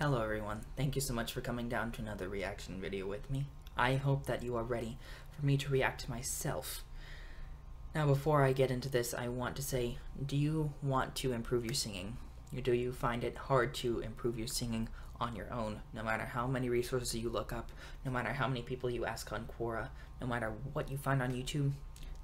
Hello everyone, thank you so much for coming down to another reaction video with me. I hope that you are ready for me to react to myself. Now before I get into this, I want to say, do you want to improve your singing? Do you find it hard to improve your singing on your own, no matter how many resources you look up, no matter how many people you ask on Quora, no matter what you find on YouTube?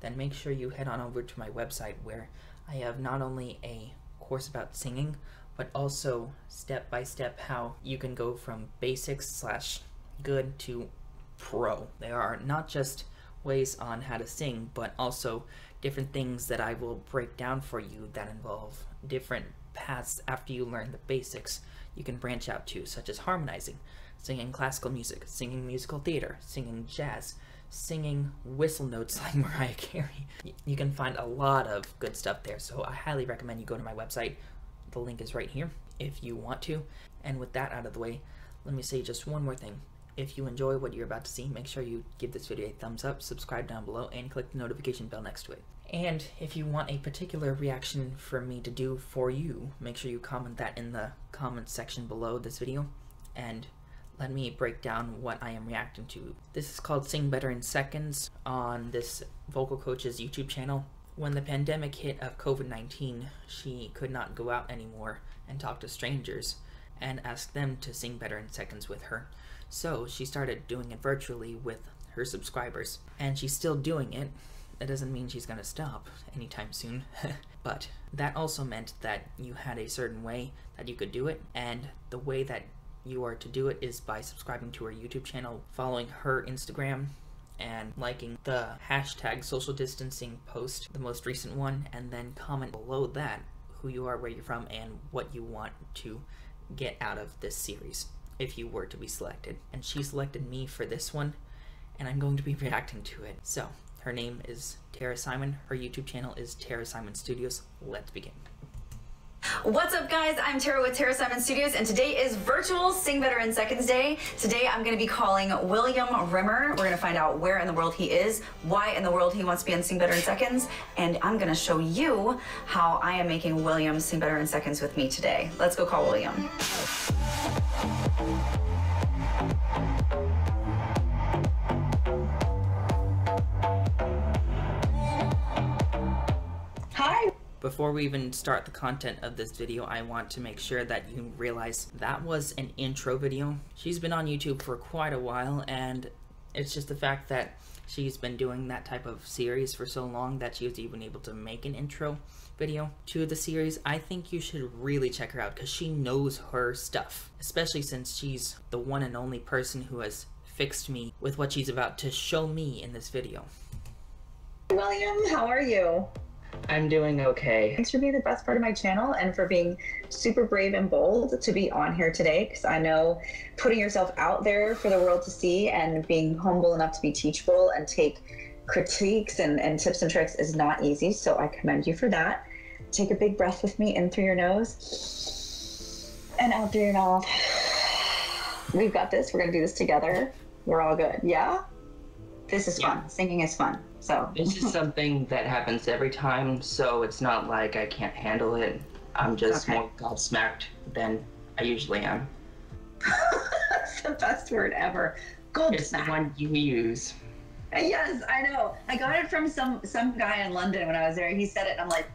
Then make sure you head on over to my website where I have not only a course about singing, but also step by step how you can go from basics slash good to pro. There are not just ways on how to sing, but also different things that I will break down for you that involve different paths after you learn the basics you can branch out to, such as harmonizing, singing classical music, singing musical theater, singing jazz, singing whistle notes like Mariah Carey. You can find a lot of good stuff there, so I highly recommend you go to my website, the link is right here if you want to. And with that out of the way, let me say just one more thing. If you enjoy what you're about to see, make sure you give this video a thumbs up, subscribe down below, and click the notification bell next to it. And if you want a particular reaction for me to do for you, make sure you comment that in the comments section below this video, and let me break down what I am reacting to. This is called Sing Better in Seconds on this vocal coach's YouTube channel. When the pandemic hit of COVID-19, she could not go out anymore and talk to strangers and ask them to sing better in seconds with her. So she started doing it virtually with her subscribers. And she's still doing it. That doesn't mean she's gonna stop anytime soon. but that also meant that you had a certain way that you could do it, and the way that you are to do it is by subscribing to her YouTube channel, following her Instagram, and liking the hashtag social distancing post, the most recent one, and then comment below that who you are, where you're from, and what you want to get out of this series if you were to be selected. And she selected me for this one, and I'm going to be reacting to it. So, her name is Tara Simon. Her YouTube channel is Tara Simon Studios. Let's begin. What's up guys, I'm Tara with Tara Simon Studios and today is virtual Sing Better in Seconds Day. Today I'm going to be calling William Rimmer. We're going to find out where in the world he is, why in the world he wants to be on Sing Better in Seconds, and I'm going to show you how I am making William sing better in seconds with me today. Let's go call William. Before we even start the content of this video, I want to make sure that you realize that was an intro video. She's been on YouTube for quite a while, and it's just the fact that she's been doing that type of series for so long that she was even able to make an intro video to the series. I think you should really check her out because she knows her stuff, especially since she's the one and only person who has fixed me with what she's about to show me in this video. William, how are you? I'm doing okay. Thanks for being the best part of my channel and for being super brave and bold to be on here today because I know putting yourself out there for the world to see and being humble enough to be teachable and take critiques and, and tips and tricks is not easy. So I commend you for that. Take a big breath with me in through your nose and out through your mouth. We've got this. We're going to do this together. We're all good. Yeah? This is yeah. fun. Singing is fun. So this is something that happens every time, so it's not like I can't handle it. I'm just okay. more gobsmacked than I usually am. That's the best word ever. Gobsmacked. It's the one you use. Yes, I know. I got it from some some guy in London when I was there. He said it, and I'm like,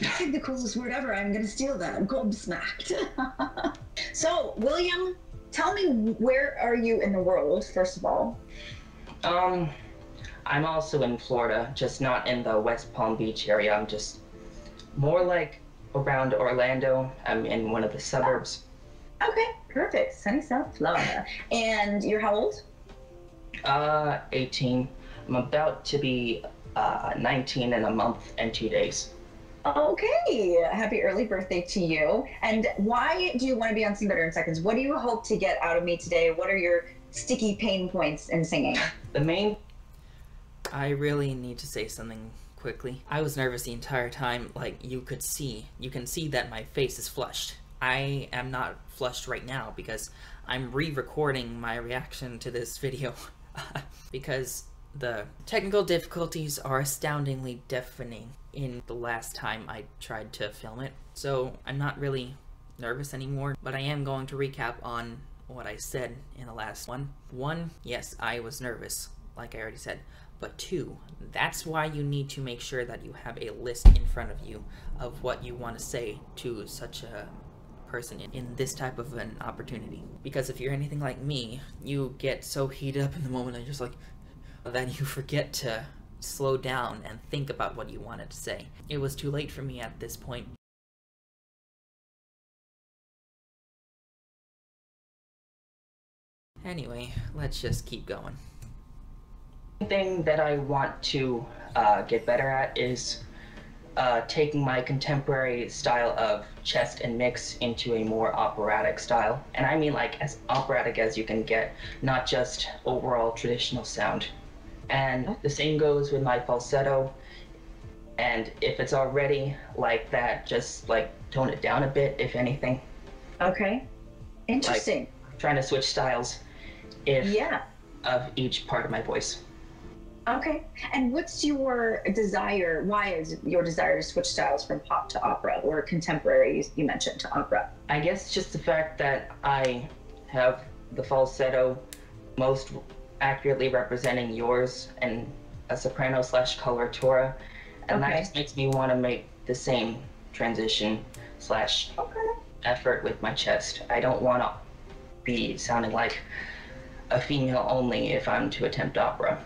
that's like the coolest word ever. I'm gonna steal that. Gobsmacked. so, William, tell me where are you in the world, first of all? Um, I'm also in Florida, just not in the West Palm Beach area. I'm just more like around Orlando. I'm in one of the suburbs. Okay, perfect. Sunny South Florida. And you're how old? Uh, 18. I'm about to be uh, 19 in a month and two days. Okay, happy early birthday to you. And why do you want to be on Sing Better in Seconds? What do you hope to get out of me today? What are your sticky pain points in singing? The main I really need to say something quickly. I was nervous the entire time, like you could see. You can see that my face is flushed. I am not flushed right now because I'm re-recording my reaction to this video because the technical difficulties are astoundingly deafening in the last time I tried to film it. So I'm not really nervous anymore, but I am going to recap on what I said in the last one. One, yes, I was nervous, like I already said. But two, that's why you need to make sure that you have a list in front of you of what you want to say to such a person in, in this type of an opportunity. Because if you're anything like me, you get so heated up in the moment and just like that you forget to slow down and think about what you wanted to say. It was too late for me at this point. Anyway, let's just keep going. Thing that I want to uh, get better at is uh, taking my contemporary style of chest and mix into a more operatic style. And I mean like as operatic as you can get, not just overall traditional sound. And the same goes with my falsetto. And if it's already like that, just like tone it down a bit, if anything. Okay. Interesting. Trying to switch styles if yeah. of each part of my voice. Okay. And what's your desire? Why is your desire to switch styles from pop to opera or contemporary, you mentioned, to opera? I guess just the fact that I have the falsetto most accurately representing yours and a soprano slash coloratura, and that just makes me want to make the same transition slash Okay. effort with my chest. I don't want to be sounding like a female only if I'm to attempt opera.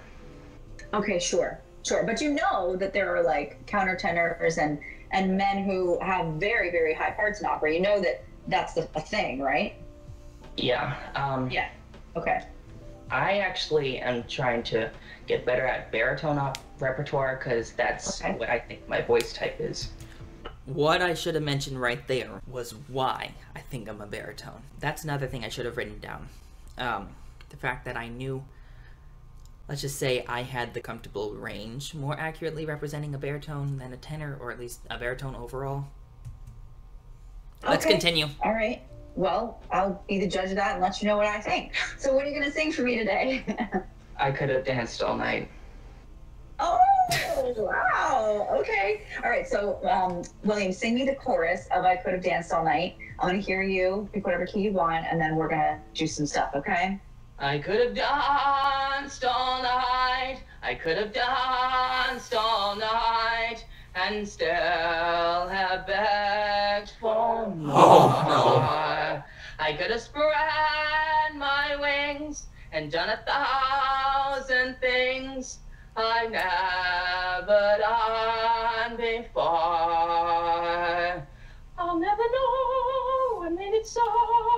Okay, sure. Sure. But you know that there are like countertenors and and men who have very, very high parts in opera. You know that that's the, a thing, right? Yeah. Um, Yeah. Okay. I actually am trying to get better at baritone op- repertoire because that's Okay. what I think my voice type is. What I should have mentioned right there was why I think I'm a baritone. That's another thing I should have written down. Um, the fact that I knew, let's just say I had the comfortable range more accurately representing a baritone than a tenor, or at least a baritone overall. Let's continue. All right. Well, I'll be the judge of that and let you know what I think. So, what are you going to sing for me today? I could have danced all night. oh, wow. Okay. All right. So, um, William, sing me the chorus of I Could Have Danced All Night. I'm going to hear you, pick whatever key you want, and then we're going to do some stuff, okay? I could have danced all night. I could have danced all night and still have begged for oh, more. Oh, I could have spread my wings and done a thousand things I never done before. I'll never know what made it so.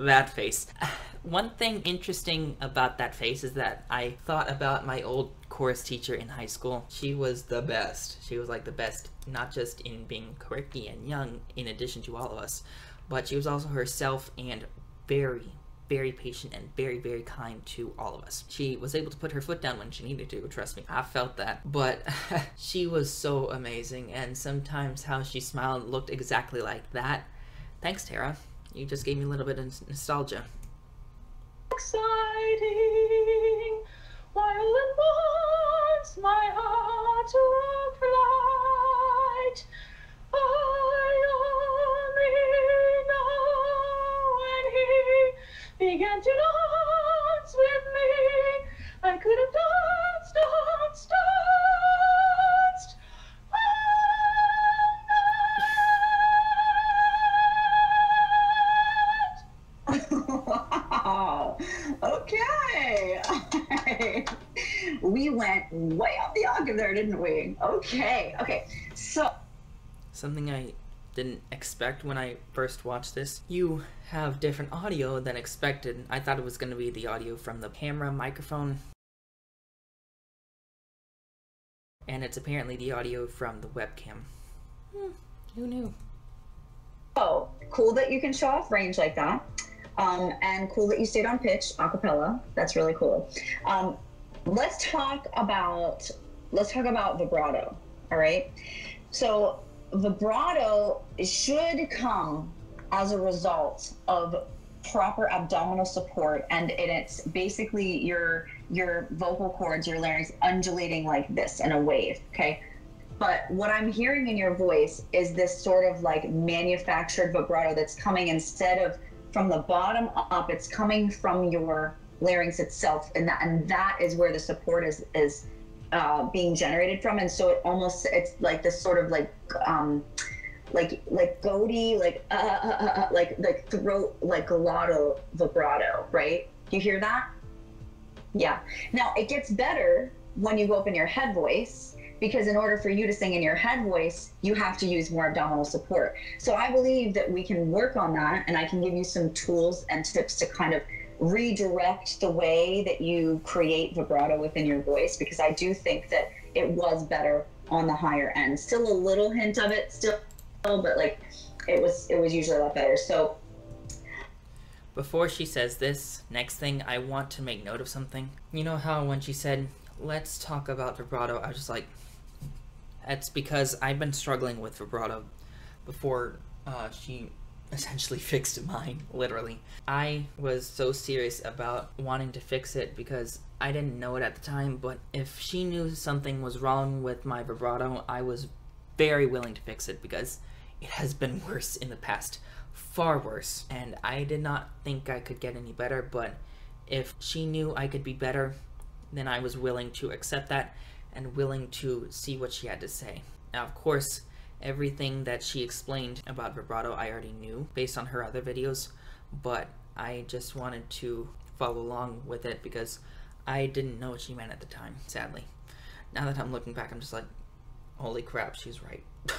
That face. One thing interesting about that face is that I thought about my old chorus teacher in high school. She was the best. She was like the best, not just in being quirky and young, in addition to all of us, but she was also herself and very, very patient and very, very kind to all of us. She was able to put her foot down when she needed to, trust me. I felt that. But she was so amazing, and sometimes how she smiled looked exactly like that. Thanks, Tara. You just gave me a little bit of nostalgia. exciting while it wants my heart to flight. I only know when he began to dance with me. I could have danced, danced, danced. We went way off the octave there, didn't we? Okay. Okay. So, Something I didn't expect when I first watched this. You have different audio than expected. I thought it was going to be the audio from the camera microphone. And it's apparently the audio from the webcam. Hmm, who knew? oh, cool that you can show off range like that. Um, and cool that you stayed on pitch a cappella. That's really cool. Um, let's talk about let's talk about vibrato. All right. So vibrato should come as a result of proper abdominal support and it's basically your your vocal cords your larynx undulating like this in a wave okay but what I'm hearing in your voice is this sort of like manufactured vibrato that's coming instead of from the bottom up, it's coming from your larynx itself, and that and that is where the support is is uh, being generated from, and so it almost it's like this sort of like um, like like goaty, like uh, uh, uh, uh, like like throat like gelato vibrato, right? You hear that? Yeah. Now it gets better when you open your head voice because in order for you to sing in your head voice, you have to use more abdominal support. So I believe that we can work on that and I can give you some tools and tips to kind of redirect the way that you create vibrato within your voice because I do think that it was better on the higher end. Still a little hint of it still but like it was it was usually a lot better. So before she says this, next thing I want to make note of something. You know how when she said, "Let's talk about vibrato," I was just like, that's because I've been struggling with vibrato before uh, she essentially fixed mine, literally. I was so serious about wanting to fix it because I didn't know it at the time, but if she knew something was wrong with my vibrato, I was very willing to fix it because it has been worse in the past. Far worse. And I did not think I could get any better, but if she knew I could be better, then I was willing to accept that and willing to see what she had to say. Now, of course, everything that she explained about vibrato I already knew based on her other videos, but I just wanted to follow along with it because I didn't know what she meant at the time, sadly. Now that I'm looking back, I'm just like, holy crap, she's right.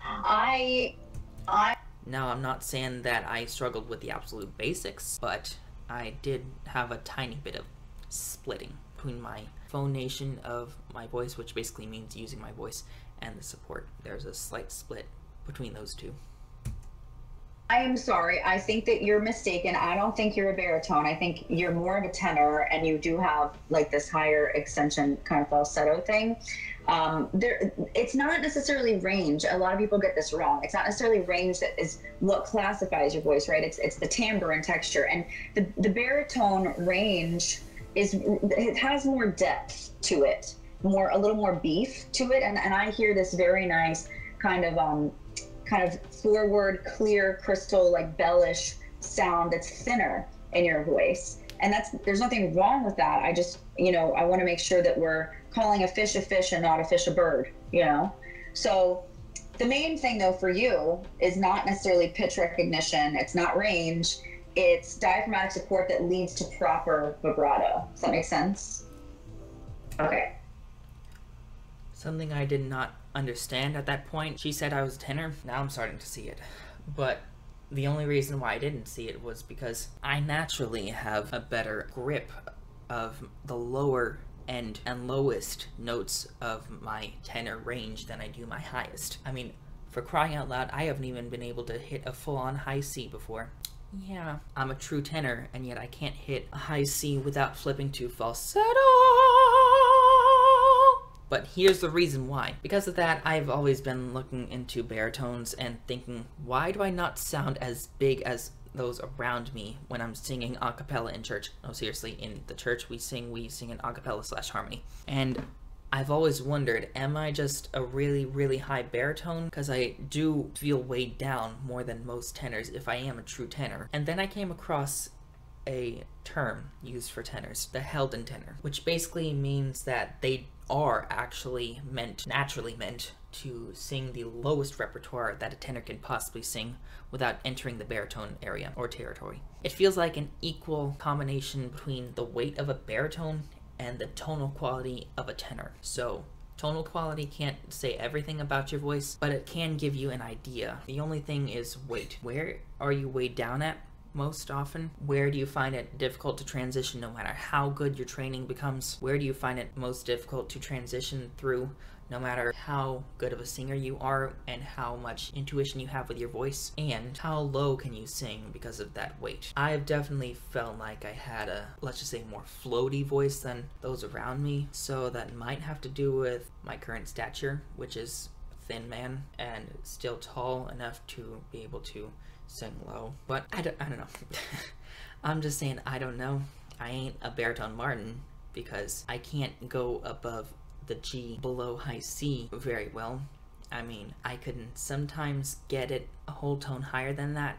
I, I. Now, I'm not saying that I struggled with the absolute basics, but I did have a tiny bit of splitting between my phonation of my voice, which basically means using my voice, and the support. There's a slight split between those two. I am sorry. I think that you're mistaken. I don't think you're a baritone. I think you're more of a tenor, and you do have like this higher extension kind of falsetto thing. Um, there, it's not necessarily range. A lot of people get this wrong. It's not necessarily range that is what classifies your voice, right? It's it's the timbre and texture, and the the baritone range is it has more depth to it, more a little more beef to it, and and I hear this very nice kind of um kind of forward, clear, crystal, like bellish sound that's thinner in your voice. And that's there's nothing wrong with that. I just, you know, I want to make sure that we're calling a fish a fish and not a fish a bird, you know? So the main thing though for you is not necessarily pitch recognition, it's not range, it's diaphragmatic support that leads to proper vibrato. Does that make sense? Okay. Something I did not understand at that point. She said I was a tenor. Now I'm starting to see it. But the only reason why I didn't see it was because I naturally have a better grip of the lower end and lowest notes of my tenor range than I do my highest. I mean, for crying out loud, I haven't even been able to hit a full-on high C before. Yeah, I'm a true tenor, and yet I can't hit a high C without flipping to falsetto. But here's the reason why. Because of that, I've always been looking into baritones and thinking, why do I not sound as big as those around me when I'm singing a cappella in church? No, seriously, in the church we sing, we sing in a cappella slash harmony. And I've always wondered, am I just a really, really high baritone? Because I do feel weighed down more than most tenors if I am a true tenor. And then I came across a term used for tenors, the Helden tenor, which basically means that they are actually meant, naturally meant, to sing the lowest repertoire that a tenor can possibly sing without entering the baritone area or territory. It feels like an equal combination between the weight of a baritone and the tonal quality of a tenor. So, tonal quality can't say everything about your voice, but it can give you an idea. The only thing is weight. Where are you weighed down at? most often? Where do you find it difficult to transition no matter how good your training becomes? Where do you find it most difficult to transition through no matter how good of a singer you are and how much intuition you have with your voice and how low can you sing because of that weight. I've definitely felt like I had a, let's just say, more floaty voice than those around me, so that might have to do with my current stature, which is thin man and still tall enough to be able to sing low. But I don't, I don't know. I'm just saying I don't know. I ain't a baritone Martin because I can't go above the G below high C very well. I mean, I can sometimes get it a whole tone higher than that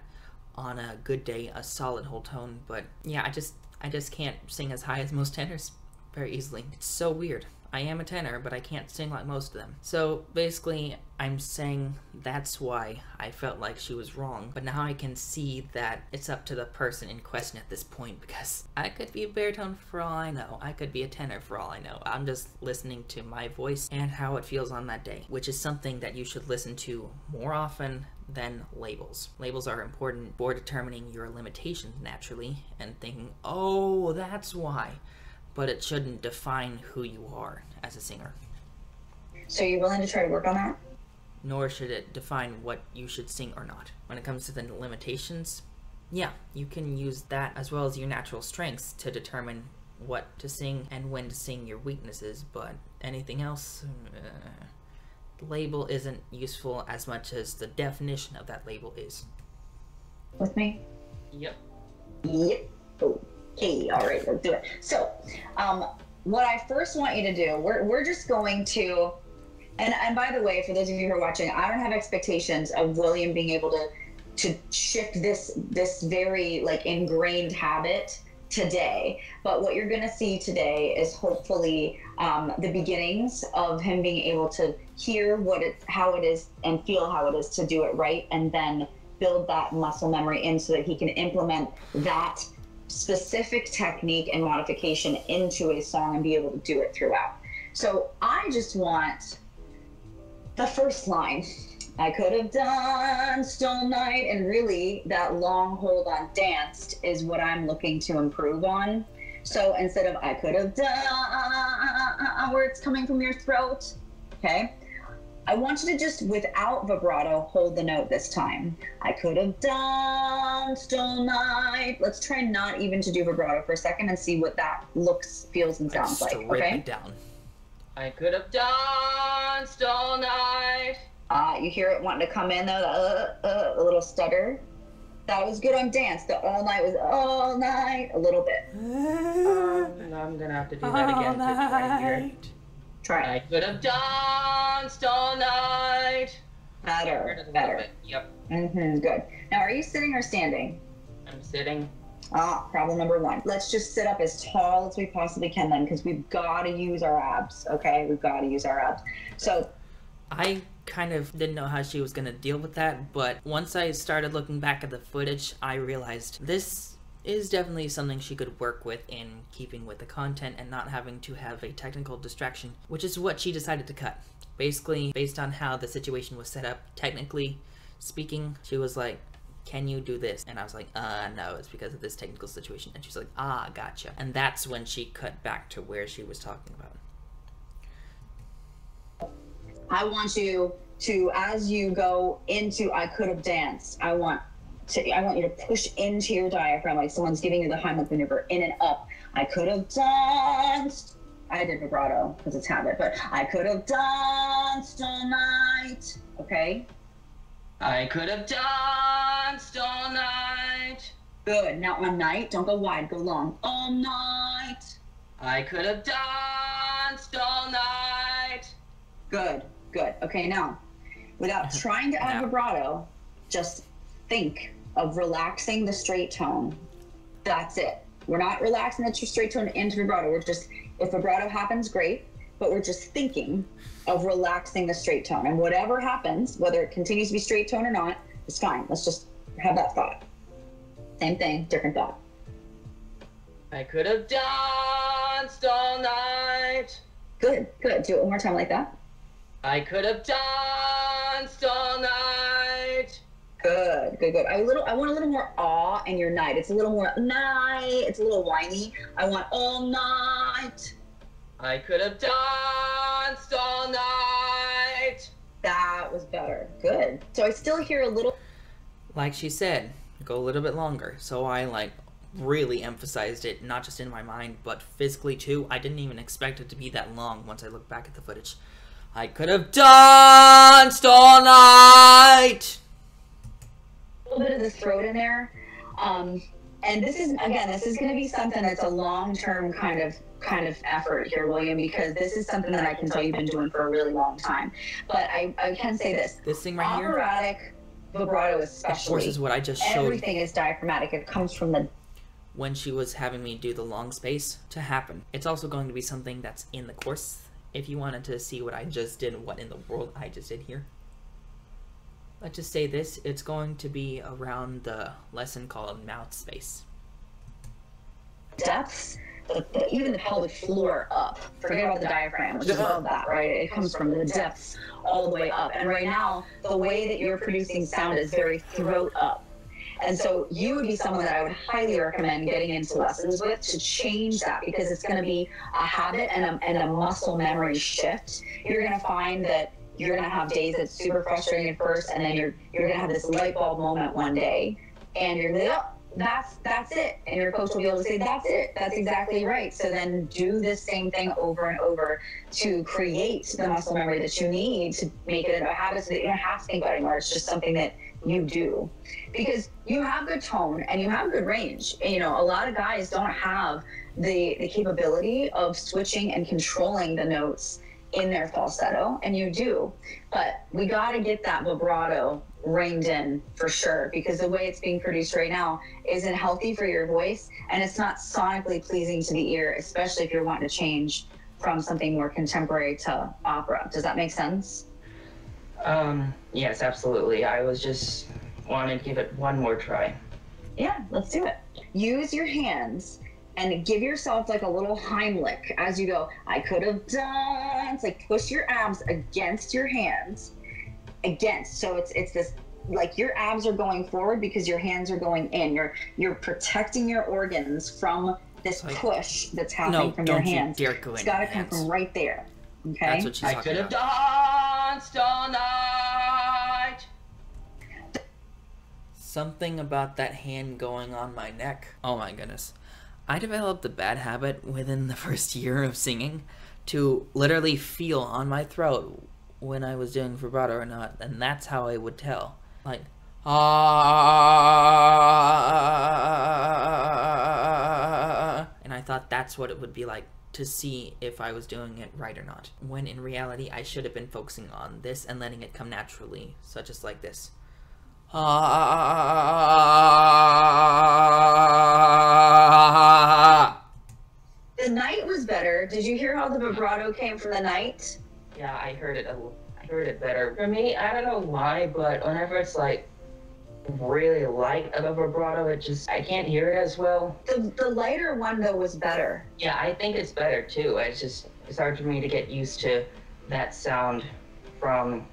on a good day, a solid whole tone, but yeah, I just I just can't sing as high as most tenors very easily. It's so weird. I am a tenor, but I can't sing like most of them. So basically, I'm saying that's why I felt like she was wrong. But now I can see that it's up to the person in question at this point because I could be a baritone for all I know. I could be a tenor for all I know. I'm just listening to my voice and how it feels on that day, which is something that you should listen to more often than labels. Labels are important for determining your limitations naturally and thinking, oh, that's why but it shouldn't define who you are as a singer. So you're willing to try to work on that? Nor should it define what you should sing or not. When it comes to the limitations, yeah, you can use that as well as your natural strengths to determine what to sing and when to sing your weaknesses, but anything else, uh, the label isn't useful as much as the definition of that label is. With me? Yep. Yep. Oh. Okay, all right, let's do it. So, um, what I first want you to do, we're, we're just going to, and, and by the way, for those of you who are watching, I don't have expectations of William being able to to shift this this very like ingrained habit today. But what you're going to see today is hopefully um, the beginnings of him being able to hear what it, how it is, and feel how it is to do it right, and then build that muscle memory in so that he can implement that specific technique and modification into a song and be able to do it throughout. So I just want the first line. I could have danced all night, and really, that long hold on danced is what I'm looking to improve on. So instead of I could have done, where it's coming from your throat, okay, I want you to just, without vibrato, hold the note this time. I could have danced all night. Let's try not even to do vibrato for a second and see what that looks, feels, and sounds like. Okay. It down. I could have danced all night. Uh, you hear it wanting to come in though, uh, uh, a little stutter. That was good on dance. The all night was all night, a little bit. Um, I'm gonna have to do that again to try to hear it. Try I could have danced all night. Better, better. Yep. Mm-hmm, good. Now, are you sitting or standing? I'm sitting. Ah, problem number one. Let's just sit up as tall as we possibly can then, because we've got to use our abs. Okay, we've got to use our abs. So, I kind of didn't know how she was going to deal with that, but once I started looking back at the footage, I realized this is definitely something she could work with in keeping with the content and not having to have a technical distraction, which is what she decided to cut. Basically, based on how the situation was set up, technically speaking, she was like, can you do this? And I was like, uh, no, it's because of this technical situation. And she's like, ah, gotcha. And that's when she cut back to where she was talking about. I want you to, as you go into I could have danced, I want to, I want you to push into your diaphragm like someone's giving you the Heimlich maneuver in and up. I could have danced. I did vibrato because it's habit, but I could have danced all night. Okay. I could have danced all night. Good. Now on night, don't go wide, go long. All night. I could have danced all night. Good. Good. Okay. Now, without trying to add vibrato, just think of relaxing the straight tone. That's it. We're not relaxing the straight tone into vibrato. We're just, if vibrato happens, great, but we're just thinking of relaxing the straight tone. And whatever happens, whether it continues to be straight tone or not, it's fine. Let's just have that thought. Same thing, different thought. I could have danced all night. Good, good. Do it one more time like that. I could have danced. Good, good, good. I little, I want a little more awe in your night. It's a little more night. It's a little whiny. I want all night. I could have danced all night. That was better. Good. So I still hear a little. Like she said, go a little bit longer. So I like really emphasized it, not just in my mind, but physically too. I didn't even expect it to be that long once I look back at the footage. I could have danced all night little bit of the throat in there. Um, and this is again, this is going to be something that's a long-term kind of kind of effort here, William, because this is something that I can tell you've been doing for a really long time. But I, I can say this: This thing right here, operatic vibrato, of course, is what I just showed everything is diaphragmatic. It comes from the when she was having me do the long space to happen. It's also going to be something that's in the course. If you wanted to see what I just did, what in the world I just did here. Let's just say this, it's going to be around the lesson called mouth space. depths, the, the, even the pelvic floor up. Forget about the diaphragm, which is above that, right? It comes from the depths all the way up. And right now, the way that you're producing sound is very throat up. And so you would be someone that I would highly recommend getting into lessons with to change that because it's going to be a habit and a, and a muscle memory shift. You're going to find that you're going to have days that's super frustrating at first, and then you're you're going to have this light bulb moment one day, and you're going to oh, that's that's it, and your coach will be able to say that's it, that's exactly right. So then do this same thing over and over to create the muscle memory that you need to make it a habit, so that you don't have to think about it anymore. It's just something that you do because you have good tone and you have good range. You know, a lot of guys don't have the the capability of switching and controlling the notes in their falsetto, and you do. But we got to get that vibrato reined in for sure because the way it's being produced right now isn't healthy for your voice and it's not sonically pleasing to the ear, especially if you're wanting to change from something more contemporary to opera. Does that make sense? Um, yes, absolutely. I was just wanting to give it one more try. Yeah, let's do it. Use your hands and give yourself like a little Heimlich as you go. I could have done. It's like push your abs against your hands, against. So it's it's this like your abs are going forward because your hands are going in. You're you're protecting your organs from this Like- push that's happening No, from don't your you hands. dare go in It's got to come hands. from right there. Okay. That's what she's I could have danced all night. Something about that hand going on my neck. Oh my goodness. I developed a bad habit within the first year of singing to literally feel on my throat when I was doing vibrato or not, and that's how I would tell. Like, ah, and I thought that's what it would be like to see if I was doing it right or not. When in reality, I should have been focusing on this and letting it come naturally, such as like this. The night was better. Did you hear how the vibrato came from the night? Yeah, I heard it. A, I heard it better. For me, I don't know why, but whenever it's like really light of a vibrato, it just I can't hear it as well. The the lighter one though was better. Yeah, I think it's better too. It's just it's hard for me to get used to that sound from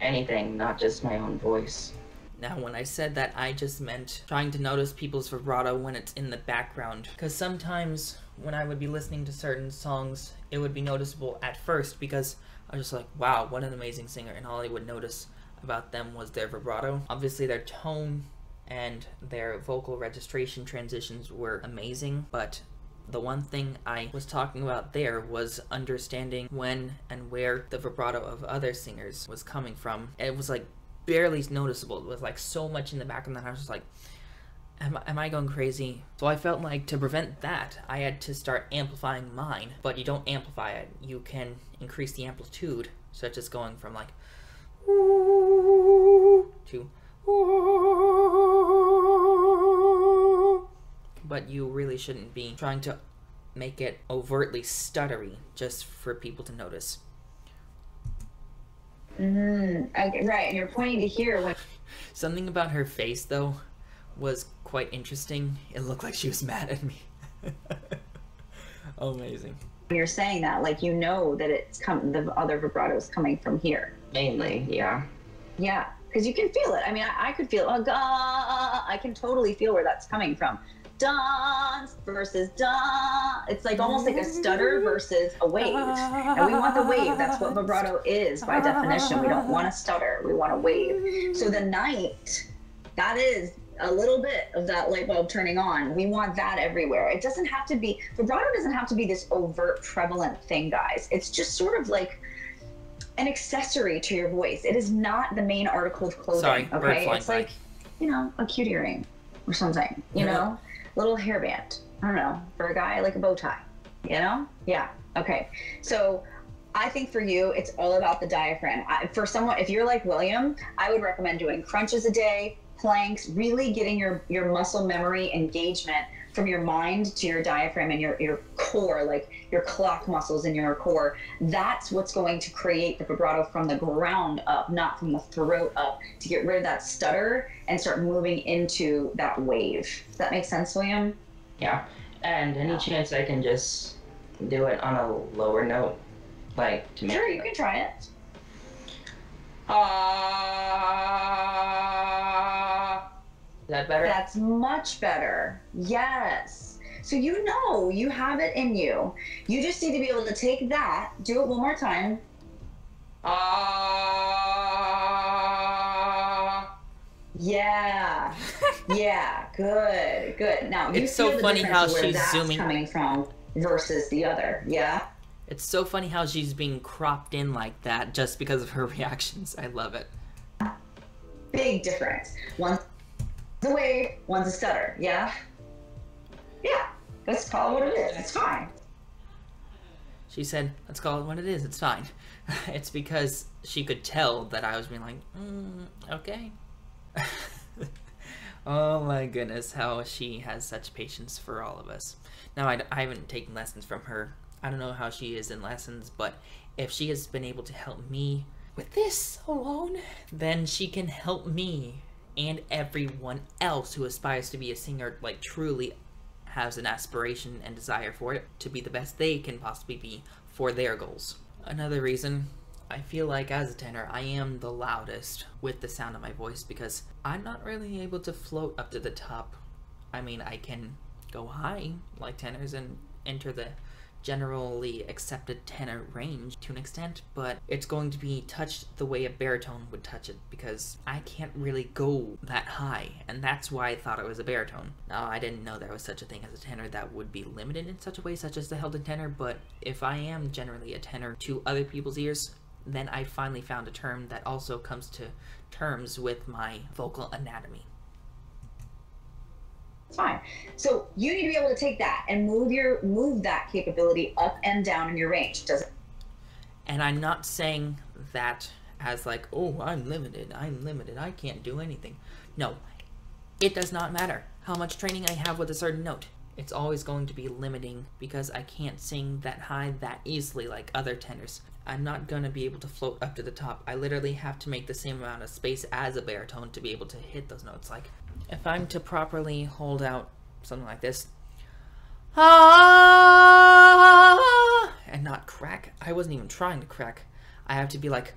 anything, not just my own voice. Now, when I said that, I just meant trying to notice people's vibrato when it's in the background. Because sometimes when I would be listening to certain songs, it would be noticeable at first because I was just like, wow, what an amazing singer. And all I would notice about them was their vibrato. Obviously, their tone and their vocal registration transitions were amazing, but the one thing I was talking about there was understanding when and where the vibrato of other singers was coming from. It was like barely noticeable. It was like so much in the background that I was like, am, am I going crazy? So I felt like to prevent that, I had to start amplifying mine. But you don't amplify it, you can increase the amplitude, such as going from like to but you really shouldn't be trying to make it overtly stuttery just for people to notice. Mm, okay, right, and you're pointing to here when Something about her face, though, was quite interesting. It looked like she was mad at me. Amazing. you're saying that, like you know that it's come the other vibrato is coming from here. Mainly, yeah. Yeah, because you can feel it. I mean, I, I could feel. Oh, God, I can totally feel where that's coming from. Dance versus da. It's like almost like a stutter versus a wave, and we want the wave. That's what vibrato is by definition. We don't want a stutter. We want a wave. So the night, that is a little bit of that light bulb turning on. We want that everywhere. It doesn't have to be vibrato. Doesn't have to be this overt, prevalent thing, guys. It's just sort of like an accessory to your voice. It is not the main article of clothing. Sorry, okay, it's like you know a cute earring. or something, you Yeah. know? Little hairband. I don't know. For a guy, like a bow tie, you know? Yeah. Okay. So I think for you, it's all about the diaphragm. I, for someone, if you're like William, I would recommend doing crunches a day, planks, really getting your, your muscle memory engagement from your mind to your diaphragm and your, your core, like your clock muscles in your core. That's what's going to create the vibrato from the ground up, not from the throat up, to get rid of that stutter and start moving into that wave. Does that make sense, William? Yeah. And any Yeah. chance I can just do it on a lower note? Like to make Sure, you can try it. Ah. Is that better? That's much better. Yes. So you know you have it in you. You just need to be able to take that, do it one more time. Ah. Yeah. yeah. Good. Good. Now you It's so the funny how she's zooming- coming from versus the other. Yeah. It's so funny how she's being cropped in like that just because of her reactions. I love it. Big difference. One's a wave, one's a stutter. Yeah. Yeah. Let's call it what it is. It's fine. She said, let's call it what it is. It's fine. it's because she could tell that I was being like, mm, okay. oh my goodness, how she has such patience for all of us. Now, I, I haven't taken lessons from her. I don't know how she is in lessons, but if she has been able to help me with this alone, then she can help me and everyone else who aspires to be a singer, like truly has an aspiration and desire for it to be the best they can possibly be for their goals. Another reason I feel like as a tenor, I am the loudest with the sound of my voice because I'm not really able to float up to the top. I mean, I can go high like tenors and enter the generally accepted tenor range to an extent, but it's going to be touched the way a baritone would touch it because I can't really go that high, and that's why I thought it was a baritone. Now, I didn't know there was such a thing as a tenor that would be limited in such a way, such as the Helden tenor, but if I am generally a tenor to other people's ears, then I finally found a term that also comes to terms with my vocal anatomy. Fine. So you need to be able to take that and move your move that capability up and down in your range. Does it And I'm not saying that as like, oh, I'm limited, I'm limited, I can't do anything. No, it does not matter how much training I have with a certain note. It's always going to be limiting because I can't sing that high that easily like other tenors. I'm not going to be able to float up to the top. I literally have to make the same amount of space as a baritone to be able to hit those notes. Like, if I'm to properly hold out something like this, ah, and not crack. I wasn't even trying to crack. I have to be like,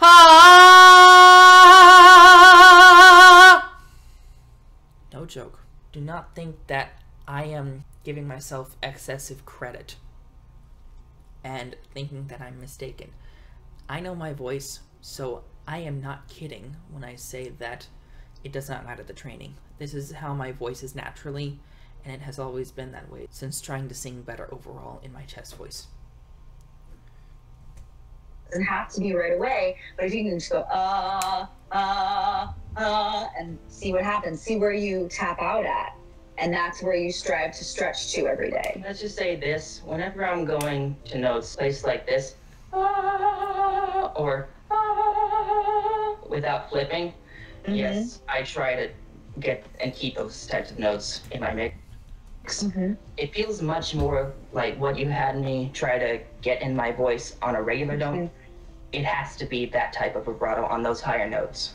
ah. No joke. Do not think that I am giving myself excessive credit and thinking that I'm mistaken. I know my voice, so I am not kidding when I say that it does not matter the training. This is how my voice is naturally, and it has always been that way since trying to sing better overall in my chest voice. It doesn't have to be right away, but if you can just go uh uh uh and see what happens, see where you tap out at. And that's where you strive to stretch to every day. Let's just say this. Whenever I'm going to notes placed like this, ah, or ah, without flipping, yes, I try to get and keep those types of notes in my mix. Mhm. It feels much more like what you had me try to get in my voice on a regular note. It has to be that type of vibrato on those higher notes.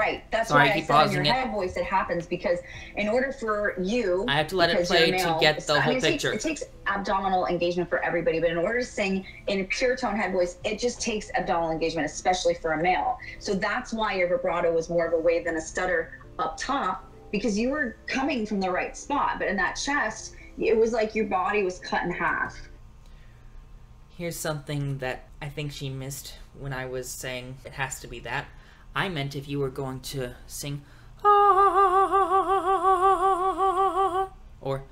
Right. That's Sorry, why I keep said in your it. head voice it happens because in order for you I have to let it play you're to get the I mean, whole it takes- picture. it takes abdominal engagement for everybody, but in order to sing in a pure tone head voice, it just takes abdominal engagement, especially for a male. So that's why your vibrato was more of a wave than a stutter up top because you were coming from the right spot. But in that chest, it was like your body was cut in half. Here's something that I think she missed when I was saying it has to be that. I meant if you were going to sing or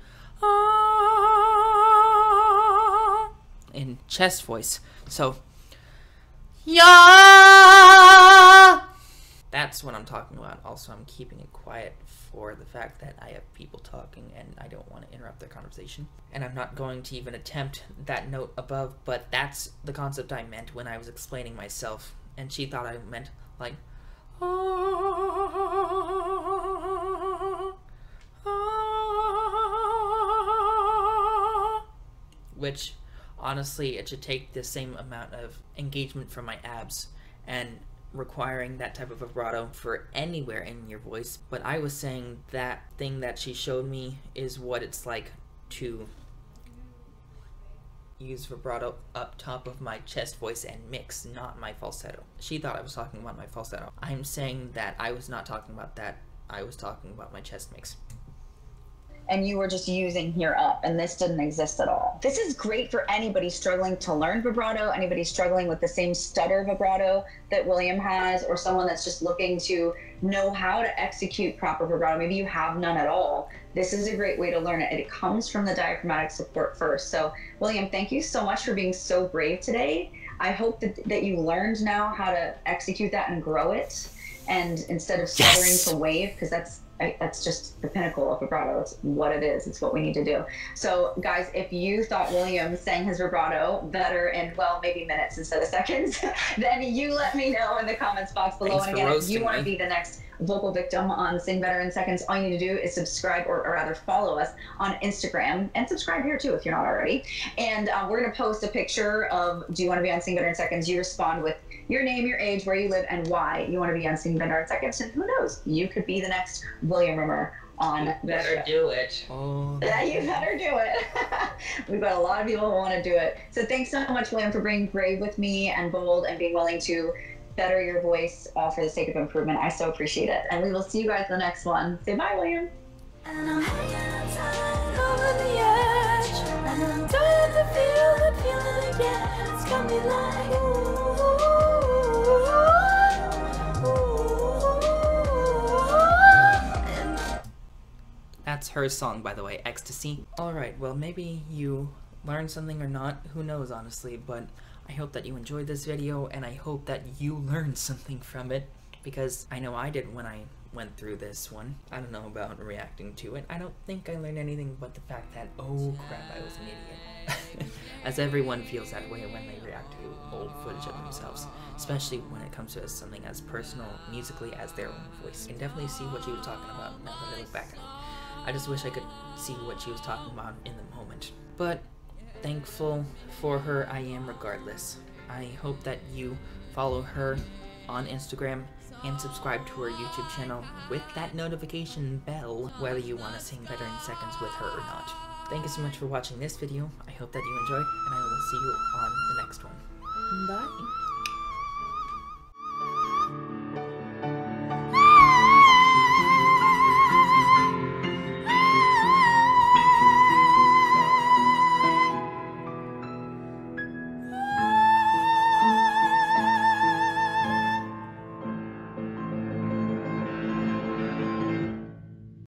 in chest voice. So yeah. That's what I'm talking about. Also, I'm keeping it quiet for the fact that I have people talking and I don't want to interrupt their conversation. And I'm not going to even attempt that note above, but that's the concept I meant when I was explaining myself. And she thought I meant like. Which, honestly, it should take the same amount of engagement from my abs and requiring that type of vibrato for anywhere in your voice. But I was saying that thing that she showed me is what it's like to use vibrato up top of my chest voice and mix, not my falsetto. She thought I was talking about my falsetto. I'm saying that I was not talking about that. I was talking about my chest mix and you were just using here up and this didn't exist at all. This is great for anybody struggling to learn vibrato, anybody struggling with the same stutter vibrato that William has, or someone that's just looking to know how to execute proper vibrato. Maybe you have none at all. This is a great way to learn it. It comes from the diaphragmatic support first. So, William, thank you so much for being so brave today. I hope that, that you learned now how to execute that and grow it. And instead of stuttering yes. to wave, because that's I, that's just the pinnacle of vibrato. It's what it is. It's what we need to do. So, guys, if you thought William sang his vibrato better in, well, maybe minutes instead of seconds, then you let me know in the comments box below. Thanks and again, if you want to be the next vocal victim on Sing Better in Seconds, all you need to do is subscribe or, or rather follow us on Instagram and subscribe here too if you're not already. And uh, we're going to post a picture of Do you want to be on Sing Better in Seconds? You respond with your name, your age, where you live, and why you want to be on Sing Better in Seconds. And who knows, you could be the next William Rimmer on you better do it. Oh. Yeah, you better do it. We've got a lot of people who want to do it. So thanks so much, William, for being brave with me and bold and being willing to better your voice uh, for the sake of improvement. I so appreciate it. And we will see you guys in the next one. Say bye, William. And I'm hanging tight over the edge. And I'm dying to feel it, feel it again. It's got me like, That's her song, by the way, Ecstasy. Alright, well, maybe you learned something or not. Who knows, honestly, but I hope that you enjoyed this video and I hope that you learned something from it because I know I did when I went through this one. I don't know about reacting to it. I don't think I learned anything but the fact that, oh crap, I was an idiot. As everyone feels that way when they react to old footage of themselves, especially when it comes to something as personal musically as their own voice. You can definitely see what she was talking about now that I look back at it. I just wish I could see what she was talking about in the moment. But thankful for her I am regardless. I hope that you follow her on Instagram and subscribe to her YouTube channel with that notification bell whether you want to sing better in seconds with her or not. Thank you so much for watching this video. I hope that you enjoyed and I will see you on the next one. Bye!